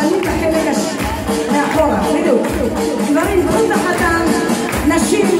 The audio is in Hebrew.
הבנים בחלק השני, מאחורה, בדיוק. גברים, גברים וחתם, נשים